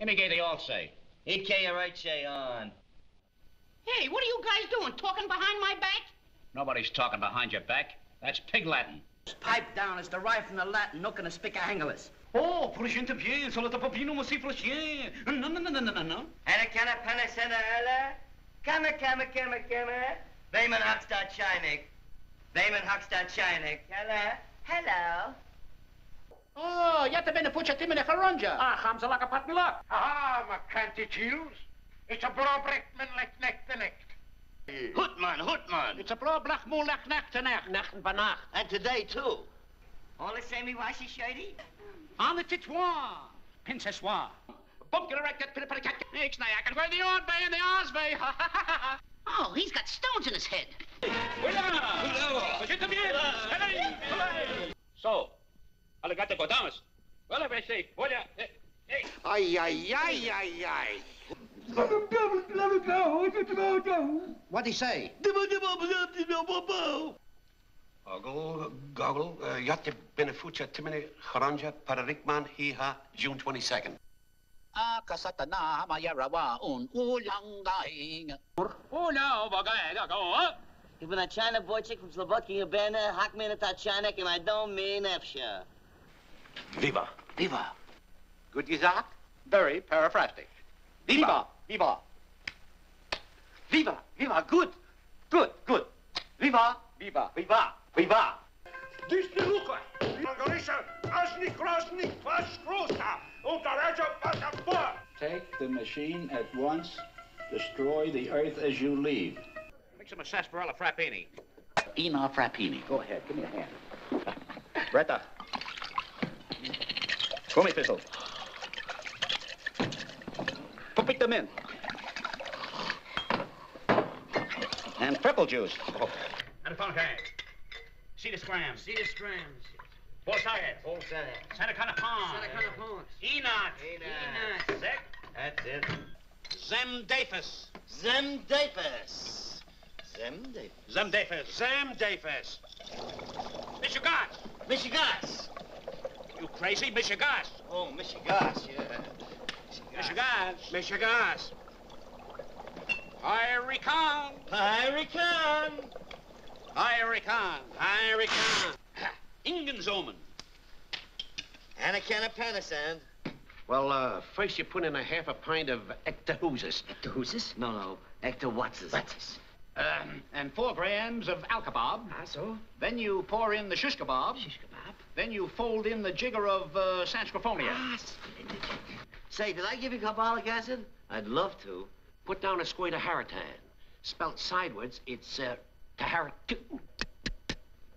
Imigay they all say. EK right on. Hey, what are you guys doing? Talking behind my back? Nobody's talking behind your back. That's pig Latin. Pipe down, it's derived from the Latin, nook and a spick angelis. Oh, prošente bien, solo to popino mu si prošien. No, no, no, no, no, no, no. Anna kana pana sena ella. Kama, kama, kama, kama. Vejman Huckstad Chinik. Vejman Huckstad Chinik. Hello. Hello. Oh, yata bene pucha timene charonja. Ah, hamza laka patnilak. Aha, makanti chills. It's a brobrechtman like neck to neck. Hootman, Hootman. It's a bro blach mo lach nach to nach. Nachten banach. And today, too. All the same, washi shirty? On the titoir. Princessoir. Bumpkin erect that pit cat. Nix na yakin. Where the odd bay and the Oz bay. Ha ha ha ha. Oh, he's got stones in his head. So, alligate godamas. Well, if I say, Volia, hey. Ay, ay, ay, ay, ay. What'd he say? Goggle, goggle, uh, yatte benefucia timene charanja pararikman hiha June 22nd. Ah, kasatana hamayarawa un ulang daing. Ula bagay go. Even a China boy chick from Slovakia, Bena, Hakman at Chinik, and I don't mean Efsha. Viva. Viva. Good gesagt? Very paraphrastic. Viva. Viva. Viva, viva, good, good, good. Viva, Viva. viva, viva. Dis de luka. Margarisa, asni krasni, kwas krosta. Unterreja pasaport. Take the machine at once. Destroy the earth as you leave. Make some a sarsaparilla frappini. Ena Frappini. Go ahead, give me a hand. Greta. Come pistol. Put them in. And purple juice. Oh. And a pumpkin. See the scram. See the scrams. Four sides. Full Senate. Santa Cana Pond. Santa Cana Ponds. Enoch. Enoch. Zek. That's it. Zem Dafus. Zem Dapus. Zem Dapus. Zem Dafus. Zem Dafus. Michigas. Michigas. You crazy Michigas. Oh, Michigas, yeah. Michigas. Michigas. Irie Khan. Hurricane. Irie Khan. Irie Khan. Ingenzomen. And a can of Panasand. Well, uh, first you put in a half a pint of ectohusis. Ectohusis? No, no. Ecto Wattses. What's Um, and four grams of alkabab. Ah, so? Then you pour in the shish kebab. Shish kebab. Then you fold in the jigger of uh, sanscrifonia. Ah, splendid. Say, did I give you carbolic acid? I'd love to. Put down a squirt of Haritan. Spelt sideways, it's uh, Tahara.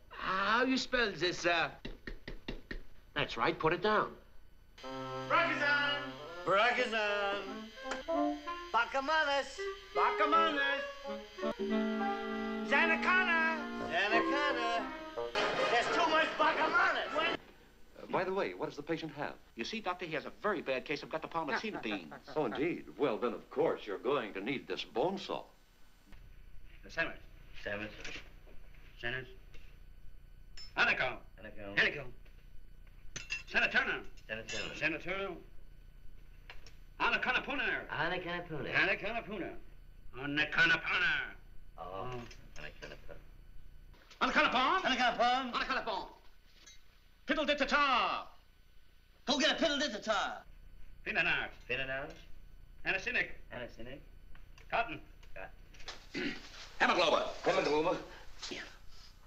How you spell this, uh? That's right, put it down. Bragazon. Bragazon. Bacamanas. Bacamanas. There's too much bacamanas. Uh, by the way, what does the patient have? You see, Doctor, he has a very bad case of gutapalmacetidine. Oh, indeed. Well, then, of course, you're going to need this bone saw. the Senate. Seven. Senate. Hanekom. Senator. Hanekom. Senator. Senator. Senator. Anakanapuna. Anakanapuna. Anakanapuna. Anakanapuna. Oh. Anakanapuna. Anakanapon. Anakanapon. Anakanapon. Piddle dit tatar. Go get a piddle dittatar. Pinanart. Finanaus. Anacinic. Anacinic. Cotton. Cotton. Hemoglobin. Hemoglobin.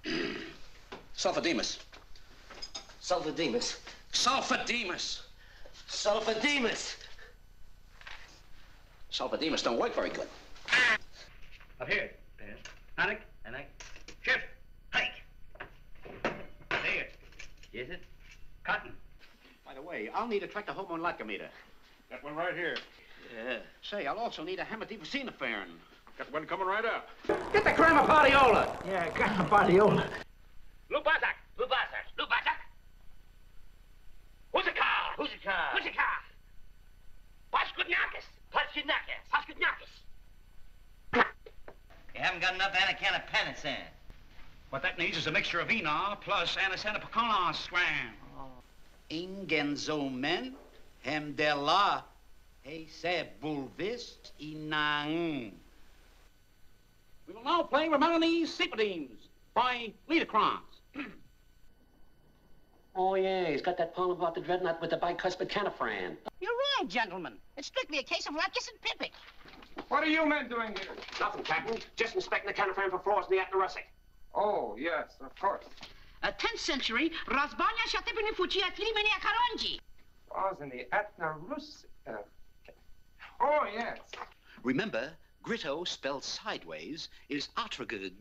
Sulfademus. Sulfademus. Sulfademus. Sulfademus. Sulfademus don't work very good. Up here. Yes. Anik. Anac. Shift. Hike. There. Is it? Cotton. By the way, I'll need a tractor hormone lactometer. Got one right here. Yeah. Say, I'll also need a hammer hemodifusinophane. Got one coming right up. Get the Gramapardiola. Yeah, Gramapardiola. Lubazak. Lubazak. Lubazak. Who's a car? Who's a car? Who's a car? Paskudnakis. Paskudnakis. Paskudnakis. You haven't got enough Anacanna Panasand. What that needs is a mixture of Enar plus anacenapacona scram. Ingenzomen, hem de la, Hey, se bulvis inang. We will now play Romani's Sympathies by Liederkranz. Oh, yeah, he's got that poem about the dreadnought with the bicuspid canifran. You're wrong, gentlemen. It's strictly a case of Rutgers and Pippin. What are you men doing here? Nothing, Captain. Just inspecting the canifran for flaws in the Atlarusic. Oh, yes, of course. A 10th century, Razbanya Shatipinifuchi Atilimene Karonji. Was in the Etna Rus. Uh, oh, yes. Remember, Gritto spelled sideways is atragg.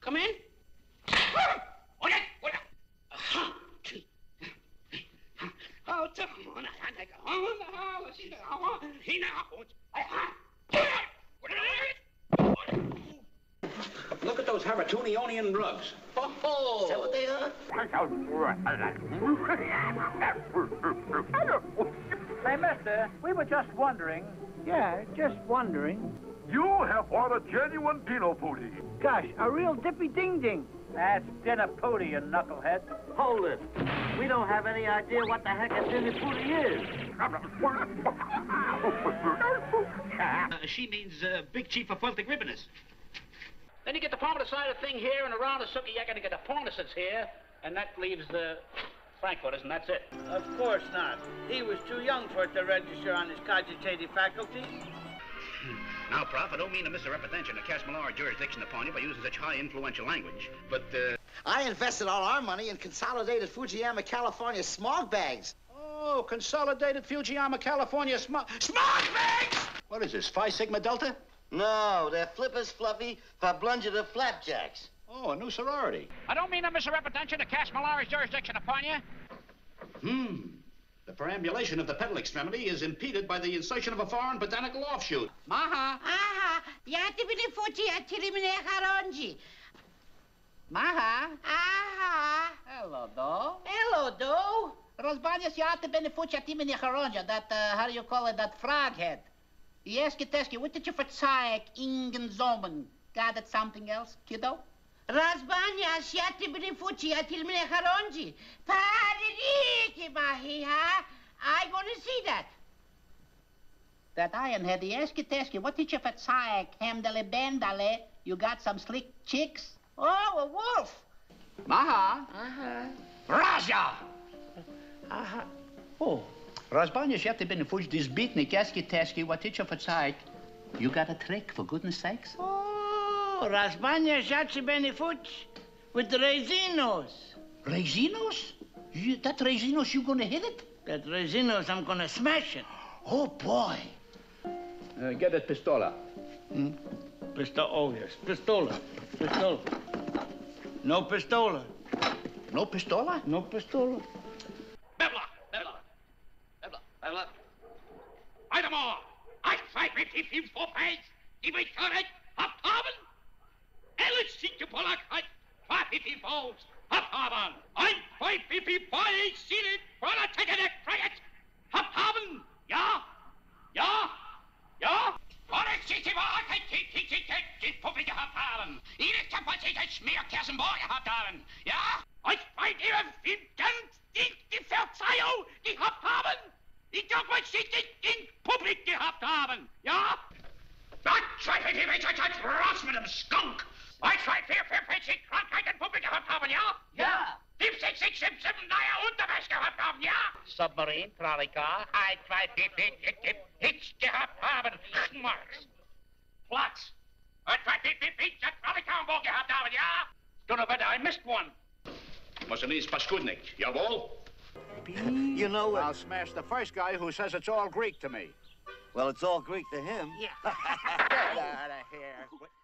Come in. Look at those Haratunionian. Oh, Is that what they are? Say, mister, we were just wondering. Yeah, just wondering. You have bought a genuine Pinot Putti. Gosh, a real dippy ding ding. That's dinner pooty, you knucklehead. Hold it. We don't have any idea what the heck a dinner pooty is. Uh, she means uh, Big Chief of Celtic Ribboners. Then you get the palm of the side of the thing here, and around the sookie, you're going to get the Pornisets here, and that leaves the Frankfurters, and that's it. Of course not. He was too young for it to register on his cogitative faculty. Now, Prof, I don't mean to misrepresentation of Casmalar jurisdiction upon you by using such high influential language, but, uh, I invested all our money in consolidated Fujiyama, California smog bags. Oh, Consolidated Fujiyama, California smog... Smog bags! What is this, Phi Sigma Delta? No, they're flippers, Fluffy, for blungered flapjacks. Oh, a new sorority. I don't mean to misrepresentation cast Casmalari's jurisdiction upon you. Hmm. The perambulation of the pedal extremity is impeded by the insertion of a foreign botanical offshoot. Maha. Aha, Yatipinifuchi Atilimene Karonji. Maha. Aha. Hello, doll. Hello, Do. Razbanyas Yatipinifuchi Atimene Karonja, that, uh, how do you call it, that frog head. Yeski Teski, what did you for Tsayak Ingen Zomen? Got it something else, kiddo? Razbanyas Yatipinifuchi Atilimene Karonji. Padiriki, Mahiha. I gonna see that. That iron head, Yeski Teski, what did you for Tsayak Hamdale Bendale? You got some slick chicks? Oh, a wolf. Maha. Uh-huh. Raja. Aha. Oh, Razbanya Shefty been fuj this beatnik yaski taski what did you for sight? You got a trick, for goodness sakes? Oh, Rasbanya Shachi Benefuch with the Resinos. Resinos? You, that Resinos, you gonna hit it? That Resinos, I'm gonna smash it. Oh, boy. Uh, get that pistola. Pistola, oh yes, pistola, pistola. No pistola, No pistola? no pistola. wijs die weet vooruit ophaven. Elk zieke Polak had vijf balls ophaven. En vijf balls zien het voor het tegen de krijt. Ophaven, ja, ja, ja. Vooruit zieke Polak had die kiekje die poppetje ophaven. Iedere kapot heeft een smeerkersenboor haben. ja. Ik weet even ganz dick die Verzeihung gehabt haben. Ich darf euch nicht in Publik gehabt haben, ja? Das zweifel die Menschheit raus mit dem Skunk. Ein, zwei, vier, vier, fünf, Krankheiten Publik gehabt haben, ja? Ja. Sieb, sechs, sechs, sieben, sieben, naja, Unterwäsche gehabt haben, ja? Submarine, Tralika, ein, zwei, vier, fünf, fünf, Hitch gehabt haben. Marx. Platz. Ein, zwei, vier, fünf, fünf, Tralika am Bord gehabt haben, ja? Donnerwetter, I missed one. Mussolini's Paskudnik, jawohl? You know what? I'll smash the first guy who says it's all Greek to me. Well, it's all Greek to him. Yeah. Get out of here.